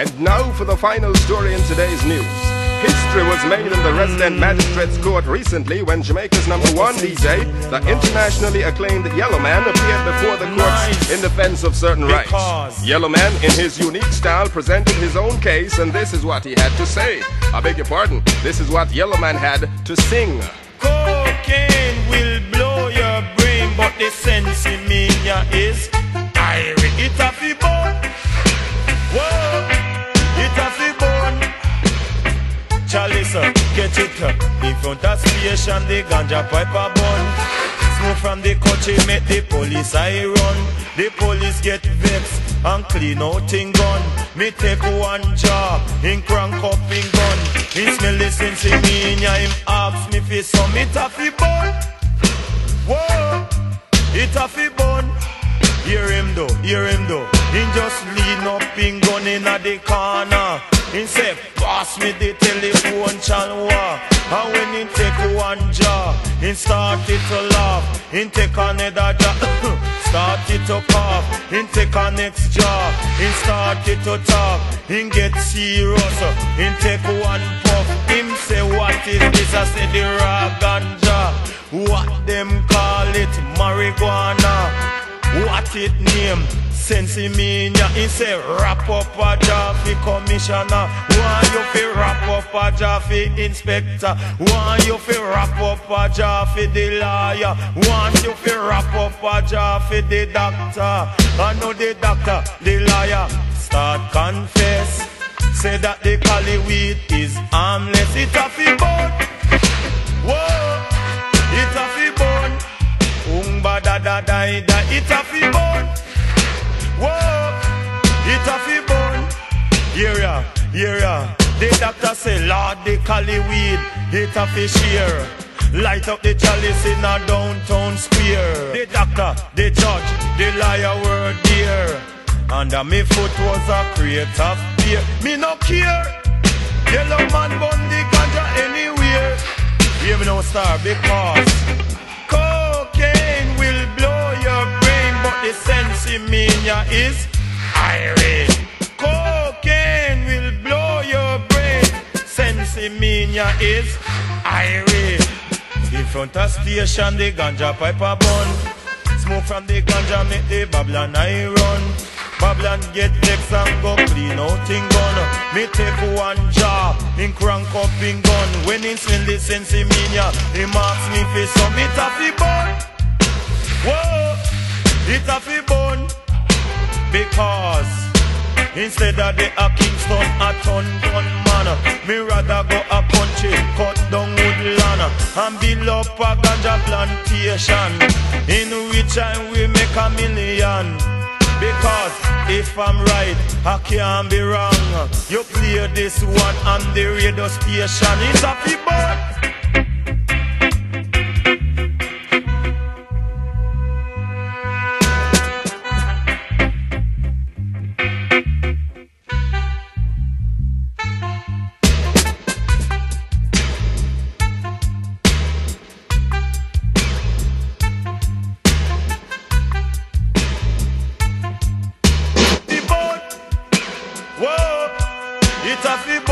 And now for the final story in today's news. History was made in the resident magistrate's court recently when Jamaica's number one DJ, the internationally acclaimed Yellowman, appeared before the courts in defense of certain rights. Yellowman, in his unique style, presented his own case, and this is what he had to say. I beg your pardon, this is what Yellowman had to sing. Cocaine will blow your brain, but the sense in me is I it a fi Uh, it in front of station, the ganja pipe a bun. Smoke from the country make the police I run. The police get vexed and clean out in gun. Me take one job, in crank up in gun. He smell the sense in and him ask me fi some it a fi bun. Whoa, it a fi bun. Hear him though, hear him though. He just lean up in gun in a the corner. He say, pass me the telephone chalwa. And when he take one jaw, he started to laugh. He take another jaw, started to cough. He take a next jaw, he started to talk. He get serious, he take one puff. Him say, what is this? I say, the raw ganja. What them call it? Marijuana. What it name? Sensimilla He say wrap up a for commissioner. Why you fi wrap up a for inspector? Why you fi wrap up a for the lawyer? Want you fi wrap up a for the doctor? I know the doctor, the lawyer Start confess. Say that the cali weed is harmless. It a fi Whoa da da da It a fi bun Whoa, it a fi bun. Hear ya, hear ya. The doctor say, Lord, the cali weed, it a fi share. Light up the chalice in a downtown square. The doctor, the judge, the liar were there. Under uh, me foot was a crate of beer. Me no care. Yellowman bun the ganja anywhere. Me now, star, because the sense in me ya is irate. Cocaine will blow your brain. Sense in is irate. In front of station, the ganja pipe a bun. Smoke from the ganja make the Babylon I run. Babylon get vexed and go clean out in gun. Me take one job, in crank up in gun. When he smell the sense in me he marks me face some it a fi bun. Whoa, it a fi. Because instead of the a Kingston a ton ton man, me rather go a country cut down woodland and build up a ganja plantation in which I will make a million. Because if I'm right, I can't be wrong. You play this one on the radio station, it's a people. It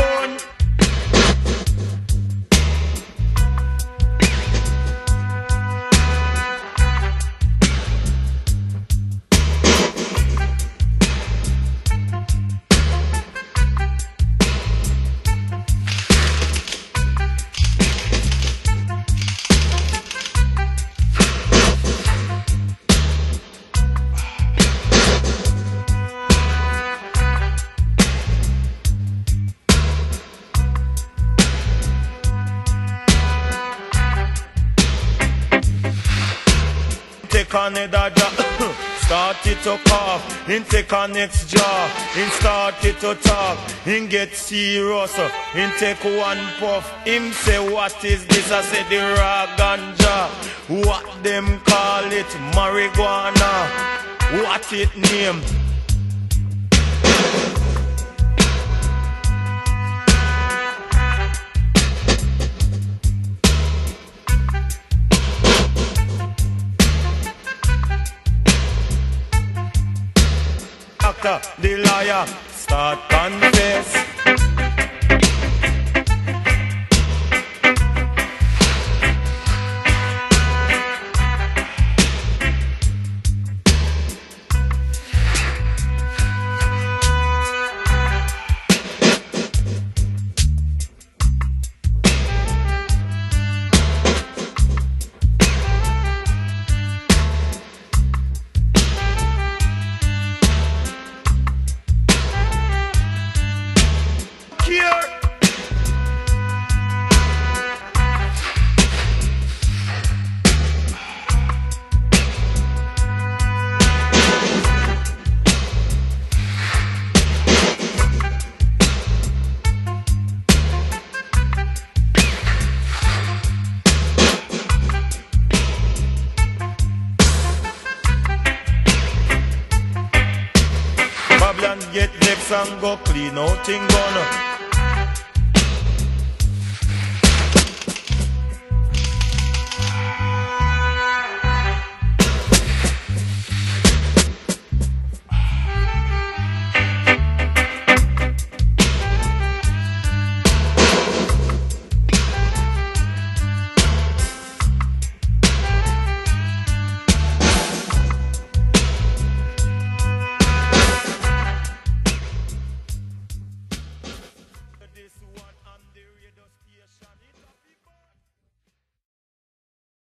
a fi bun. Take another started to cough. A next jaw, him started to talk. Him get serious, him take one puff. Him say, what is this? I say, the raw ganja. What them call it? Marijuana. What it name? The liar, start confess. And go clean out in gun.